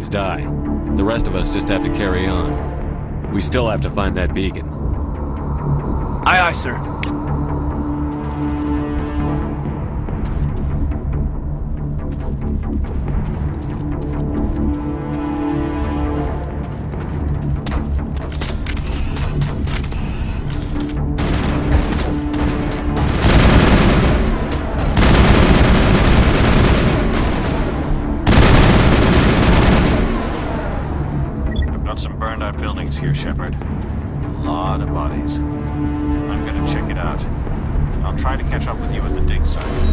Marines die. The rest of us just have to carry on. We still have to find that beacon. Aye, aye, sir. Some burned out buildings here, Shepard. A lot of bodies. I'm gonna check it out. I'll try to catch up with you at the dig site.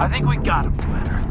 I think we got him, Commander.